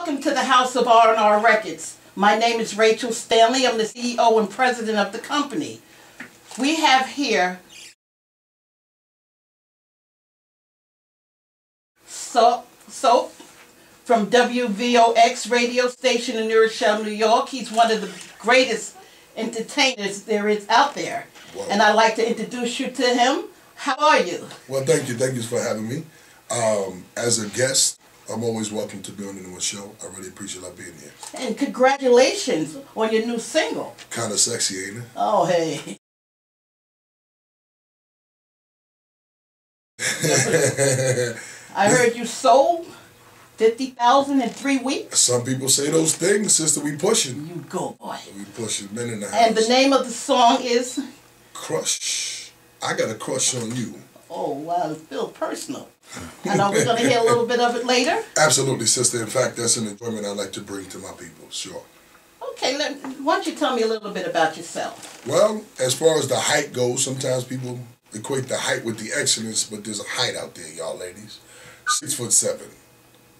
Welcome to the House of R&R Records. My name is Rachel Stanley. I'm the CEO and president of the company. We have here Soap, Soap from WVOX radio station in New Rochelle, New York. He's one of the greatest entertainers there is out there. Wow. And I'd like to introduce you to him. How are you? Well, thank you. Thank you for having me. Um, as a guest, I'm always welcome to be on the show. I really appreciate I being here. And congratulations on your new single. Kind of sexy, ain't it? Oh, hey. I heard you sold 50,000 in three weeks. Some people say those things, sister. We pushing. You go, boy. We pushing men in the house. And the name of the song is? Crush. I got a crush on you. Oh, wow. It feels personal. I know we're going to hear a little bit of it later. Absolutely, sister. In fact, that's an enjoyment I like to bring to my people. Sure. Okay, let, why don't you tell me a little bit about yourself? Well, as far as the height goes, sometimes people equate the height with the excellence, but there's a height out there, y'all ladies. Six foot seven.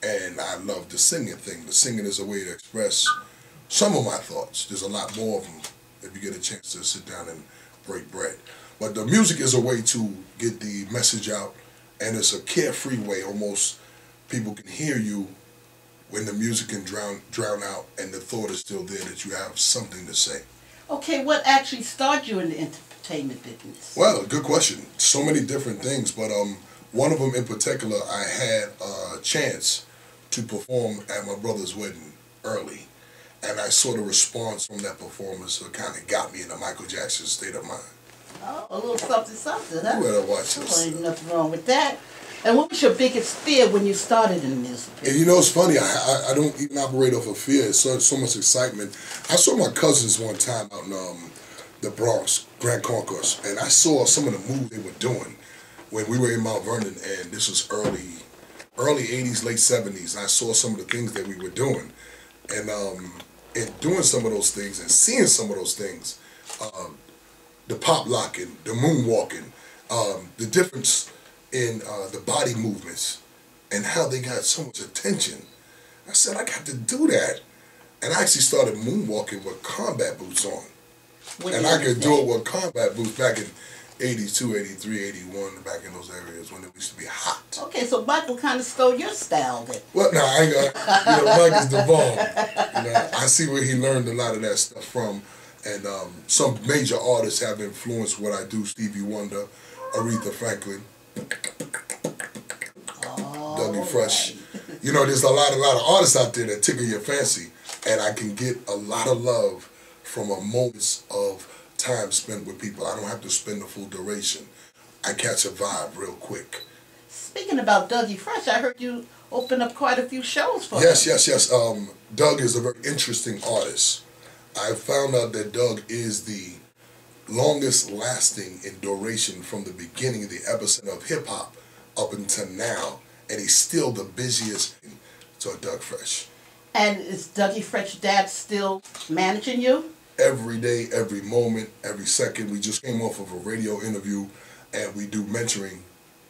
And I love the singing thing. The singing is a way to express some of my thoughts. There's a lot more of them if you get a chance to sit down and break bread. But the music is a way to get the message out and it's a carefree way almost people can hear you when the music can drown drown out and the thought is still there that you have something to say. Okay, what actually started you in the entertainment business? Well, good question. So many different things, but um, one of them in particular, I had a chance to perform at my brother's wedding early, and I saw the response from that performance, that kind of got me in a Michael Jackson state of mind. Oh, a little something, something, huh? You better watch this. Well, ain't nothing wrong with that. And what was your biggest fear when you started in the music? And you know, it's funny. I, I, I don't even operate off of fear. It's so, so much excitement. I saw my cousins one time out in um, the Bronx, Grand Concourse, and I saw some of the moves they were doing when we were in Mount Vernon, and this was early, early '80s, late '70s. I saw some of the things that we were doing, and um, and doing some of those things and seeing some of those things. Um, the pop locking, the moonwalking, um, the difference in uh, the body movements and how they got so much attention. I said, I got to do that. And I actually started moonwalking with combat boots on. When and I could do it with combat boots back in 82, 83, 81, back in those areas when it used to be hot. Okay, so Michael kind of stole your style then. Well, no, I ain't got, you know, Mike is. You know, I see where he learned a lot of that stuff from. And um, some major artists have influenced what I do. Stevie Wonder, Aretha Franklin, oh, Dougie Fresh. You know, there's a lot, a lot of artists out there that tickle your fancy. And I can get a lot of love from a moments of time spent with people. I don't have to spend the full duration. I catch a vibe real quick. Speaking about Dougie Fresh, I heard you open up quite a few shows for Yes, him. yes, yes. Um, Doug is a very interesting artist. I found out that Doug is the longest lasting in duration from the beginning, of the epicenter of hip hop up until now, and he's still the busiest. So Doug Fresh. And is Dougie Fresh dad still managing you? Every day, every moment, every second. We just came off of a radio interview and we do mentoring.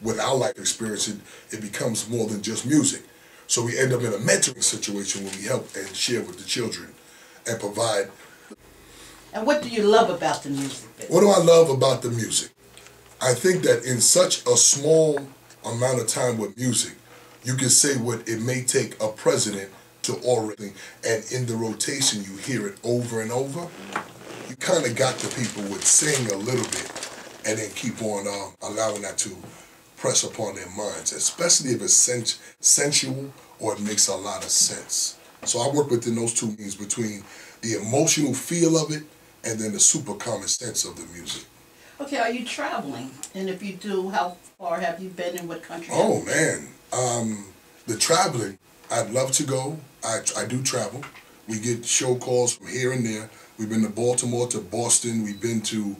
With our life experience, it, it becomes more than just music. So we end up in a mentoring situation where we help and share with the children and provide. And what do you love about the music? What do I love about the music? I think that in such a small amount of time with music, you can say what it may take a president to orate, and in the rotation you hear it over and over. You kind of got the people would sing a little bit, and then keep on uh, allowing that to press upon their minds, especially if it's sens- sensual or it makes a lot of sense. So I work within those two means between the emotional feel of it and then the super common sense of the music. Okay, are you traveling? And if you do, how far have you been in what country? Oh man, um, the traveling, I'd love to go. I, I do travel. We get show calls from here and there. We've been to Baltimore, to Boston. We've been to,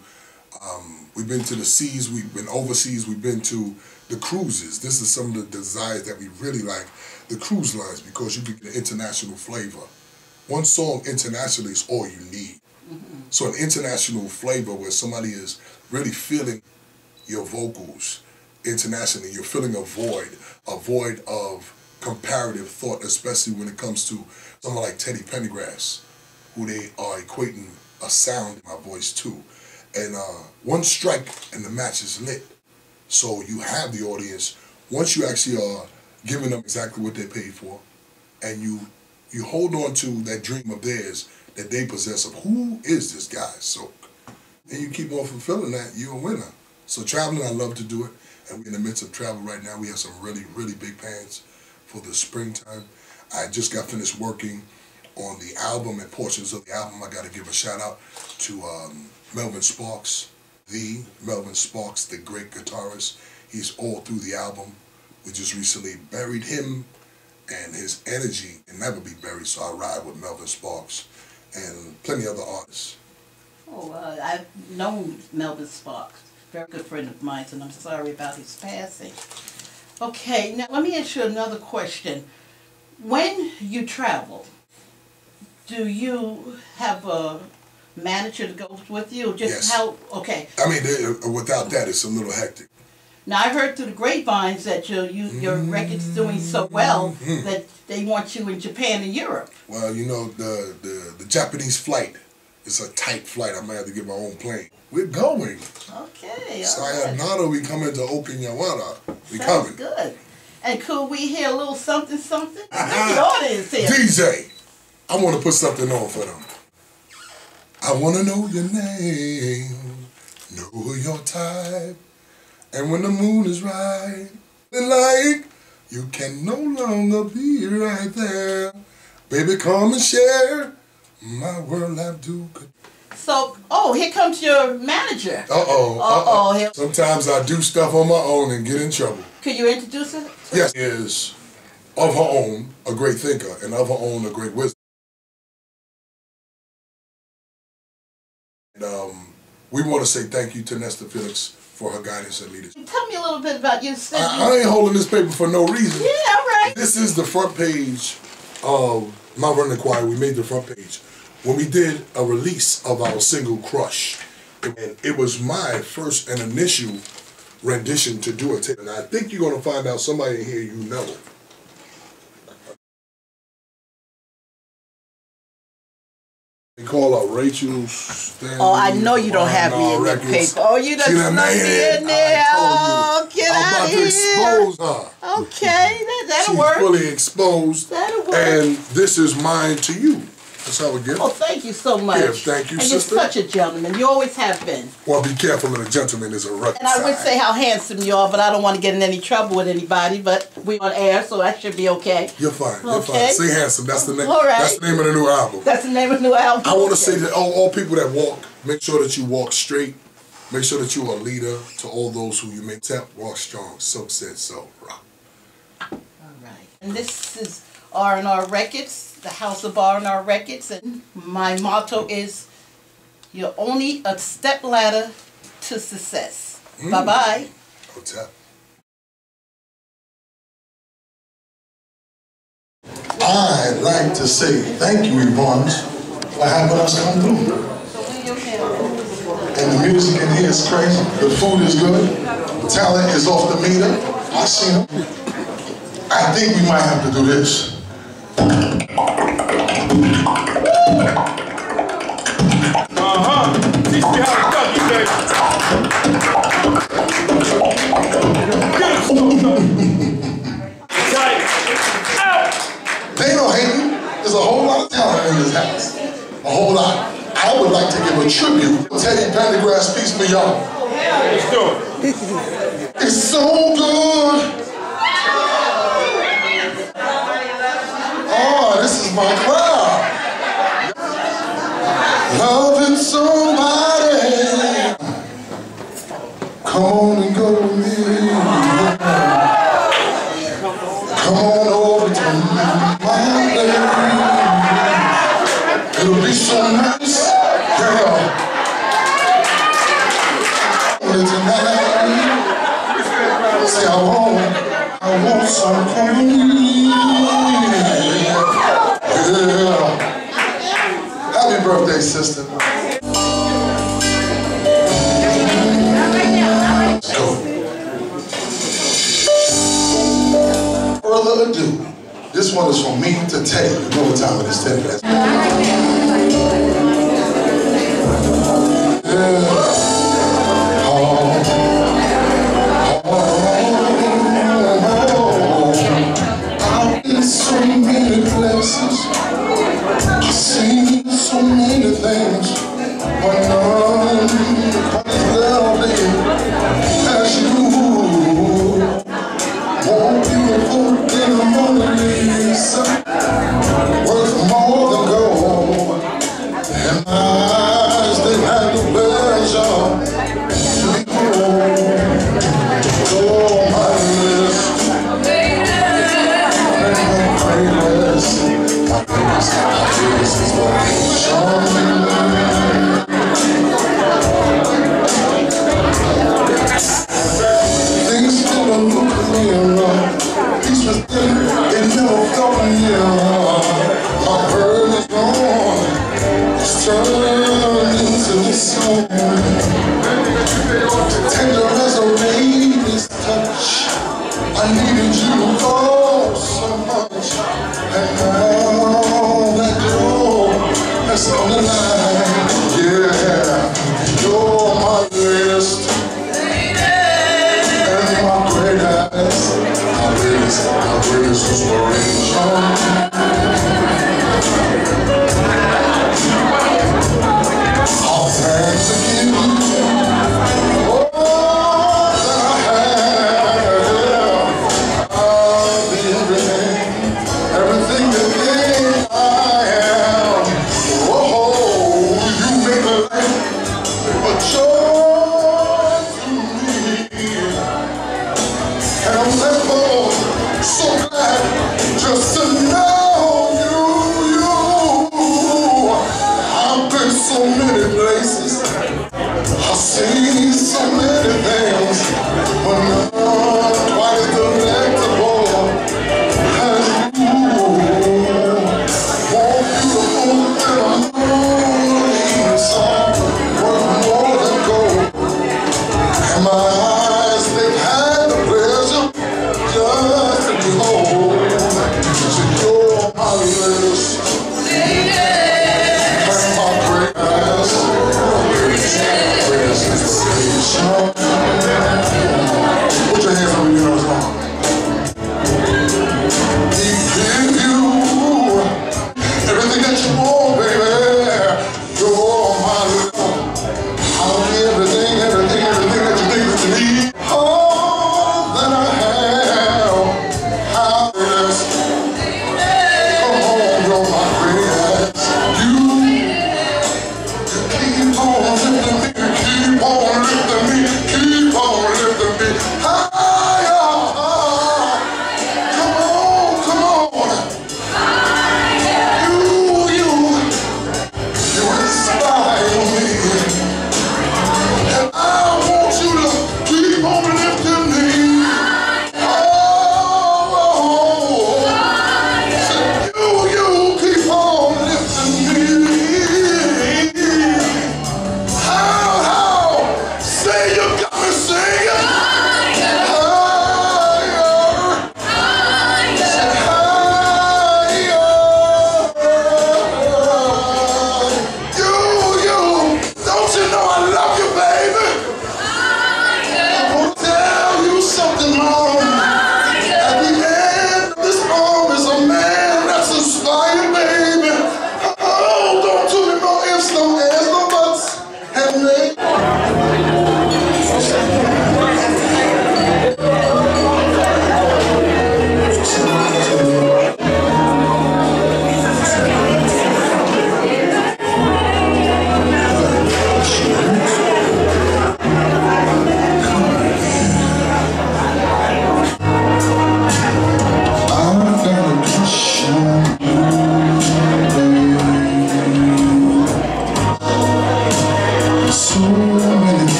um, we've been to the seas. We've been overseas. We've been to the cruises. This is some of the desires that we really like, the cruise lines, because you get an international flavor. One song internationally is all you need. Mm -hmm. So an international flavor where somebody is really feeling your vocals internationally, you're feeling a void, a void of comparative thought, especially when it comes to someone like Teddy Pendergrass, who they are equating a sound in my voice to. And uh, one strike and the match is lit. So you have the audience, once you actually are giving them exactly what they paid for, and you you hold on to that dream of theirs that they possess of who is this guy, so and you keep on fulfilling that, you're a winner. So traveling, I love to do it, and we're in the midst of travel right now. We have some really, really big plans for the springtime. I just got finished working on the album and portions of the album. I got to give a shout out to um, Melvin Sparks, the Melvin Sparks, the great guitarist. He's all through the album. We just recently buried him, and his energy can never be buried. So I ride with Melvin Sparks and plenty other artists. Oh, uh, I've known Melvin Sparks, very good friend of mine, and I'm sorry about his passing. Okay, now let me ask you another question. When you travel, do you have a manager that goes with you? Just Yes. how? Okay. I mean, without that, it's a little hectic. Now I heard through the grapevines that your you, your record's doing so well Mm-hmm. that they want you in Japan and Europe. Well, you know, the, the, the Japanese flight is a tight flight. I might have to get my own plane. We're going. Okay. all right. Sayonara, we coming to Okinawa. We Sounds coming. good. And could we hear a little something something? Look at the audience here. DJ, I want to put something on for them. I want to know your name, know your type, and when the moon is right, and light, you can no longer be right there. Baby, come and share my world. I do. So, oh, here comes your manager. Uh oh. Uh-oh, here- Sometimes I do stuff on my own and get in trouble. Could you introduce her? Yes, is of her own a great thinker and of her own a great wisdom. And um, we want to say thank you to Nesta Felix for her guidance and leadership. Tell me a little bit about you. Said I, I ain't holding this paper for no reason. yeah, all right. This is the front page of Mount Vernon Choir. We made the front page when we did a release of our single Crush. And it was my first and initial rendition to do a tape. And I think you're going to find out somebody in here you know. They call her Rachel Stanley. Oh, I know you don't have me in that Records. paper. Oh, you done done snuck me in there. Oh, get I'm out about of to here. expose her. Okay, that, that'll She's work. fully exposed. That'll work. And this is mine to you. That's how we get Oh, thank you so much. Yeah, thank you, and sister. you're such a gentleman. You always have been. Well, be careful of the gentleman is a rough And I would say how handsome you are, but I don't want to get in any trouble with anybody. But we on air, so that should be okay. You're fine. You're Okay. fine. Say handsome. That's the name. All right. That's the name of the new album. That's the name of the new album. I want to Okay. say that all, all people that walk, make sure that you walk straight. Make sure that you are a leader to all those who you make tap walk strong. So said so. Rock. All right. And this is R&R Records, the house of R&R Records. And my motto is, you're only a step ladder to success. Mm. Bye-bye. Tap. I'd like to say thank you, Yvonne, for having us come through. And the music in here is crazy. The food is good. The talent is off the meter. I see them. I think we might have to do this. Tribute to Teddy Pendergrass Peace for y'all. Let's do it. It's so good. Oh, this my crowd. Loving somebody. Come on and go with me. Come on over to my place. It'll be so nice, girl. Tonight. Say I want, I want some company. Yeah. Happy birthday, sister. Further ado, This one is from me to Teddy. You know what time it is, Teddy. That's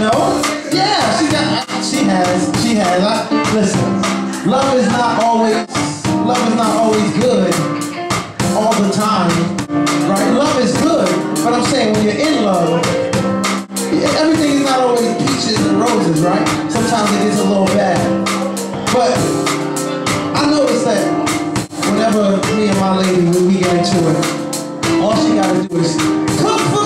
No? Yeah, she got, she has, she has. I, listen, love is not always, love is not always good all the time, right? Love is good, but I'm saying when you're in love, everything is not always peaches and roses, right? Sometimes it gets a little bad. But I noticed that whenever me and my lady, when we get into it, all she gotta do is cook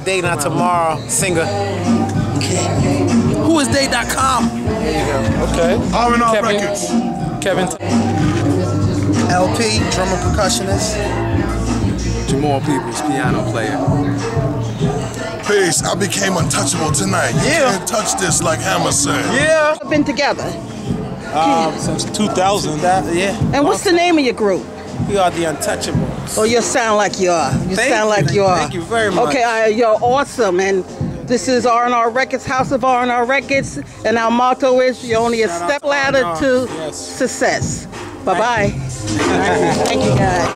Today Not Tomorrow singer. Who is day.com? Okay. R&R Kevin, Records. Kevin. LP, drummer percussionist. Jamal Peoples, piano player. Peace. I became untouchable tonight. You yeah. can't touch this like Hammer said. Yeah. I've been together. Um, since 2000. yeah. And what's the name of your group? We are the Untouchable. Oh, you sound like you are. You thank sound like you, are. Thank you very much. Okay, you're awesome, and this is R&R Records, House of R&R Records, and our motto is you're only a Shout step ladder to, to yes. success. Bye-bye. Thank you, guys.